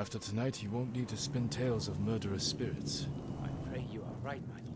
After tonight, he won't need to spin tales of murderous spirits. I pray you are right, my lord.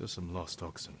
Just some lost oxen.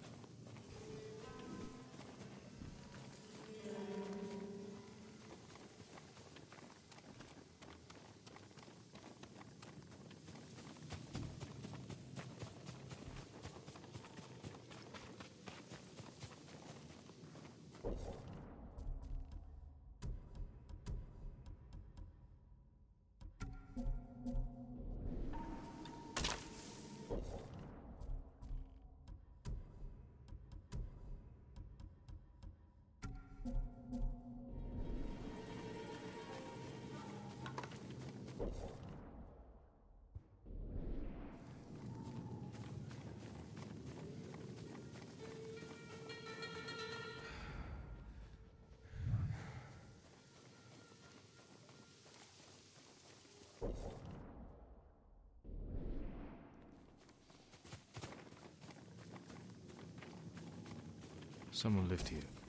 Someone lived here.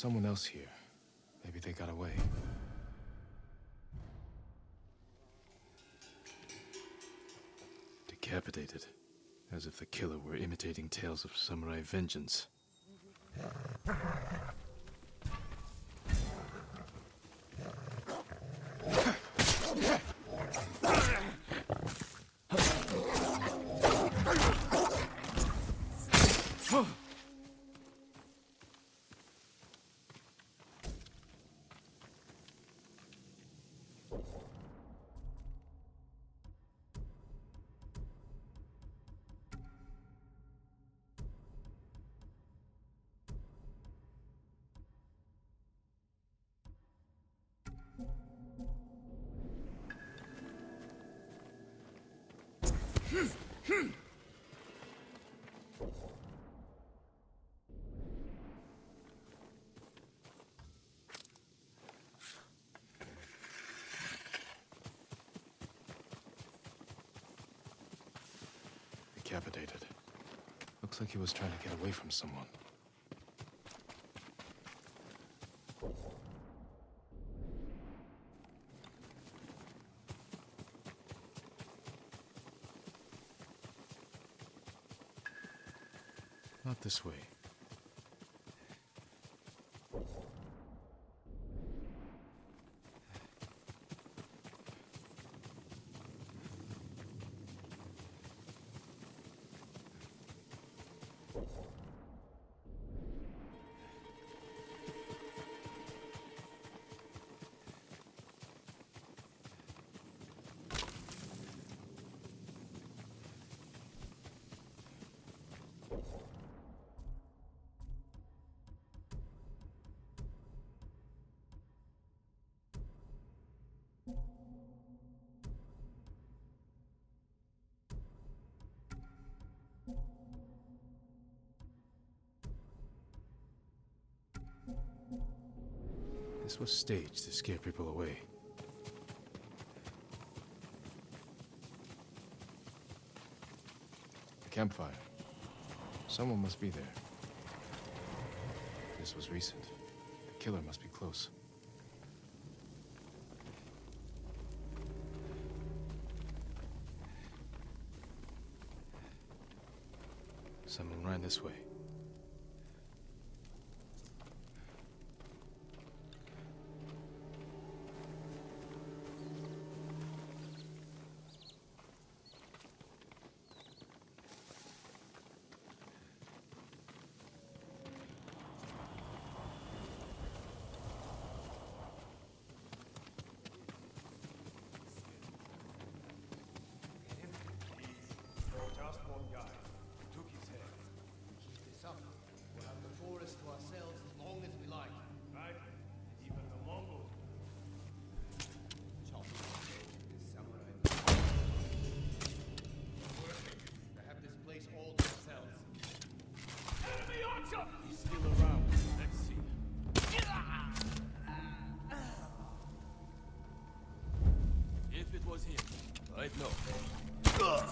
Someone else here. Maybe they got away. Decapitated. As if the killer were imitating tales of samurai vengeance. Decapitated. Looks like he was trying to get away from someone. Not this way. This was staged to scare people away. A campfire. Someone must be there. This was recent. The killer must be close. Someone ran this way. Is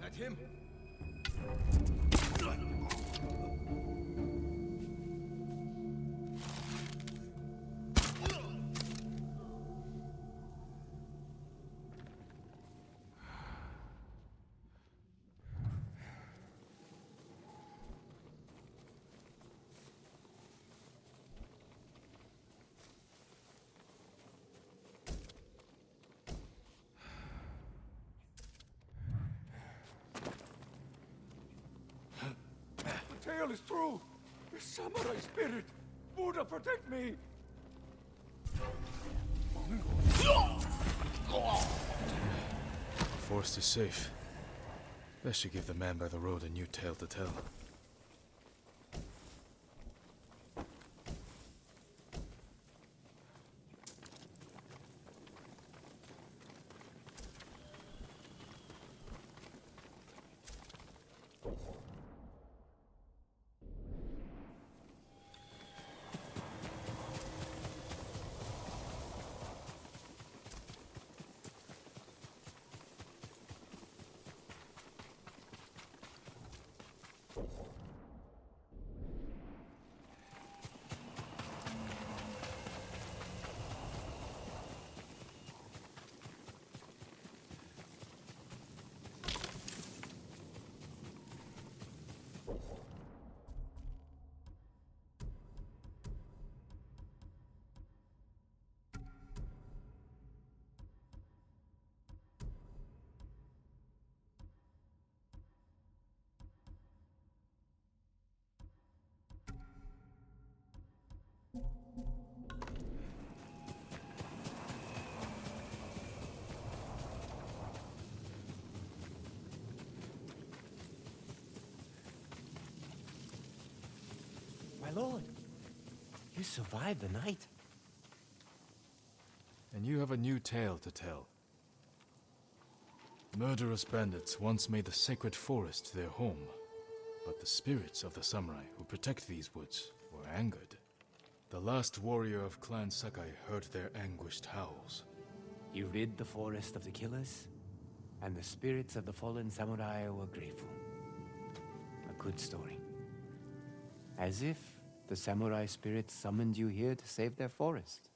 that him? Tale is true. The samurai spirit. Buddha, protect me. The forest is safe. Best should give the man by the road a new tale to tell. My lord, you survived the night. And you have a new tale to tell. Murderous bandits once made the sacred forest their home, but the spirits of the samurai who protect these woods were angered. The last warrior of Clan Sakai heard their anguished howls. You rid the forest of the killers, and the spirits of the fallen samurai were grateful. A good story. As if the samurai spirits summoned you here to save their forest.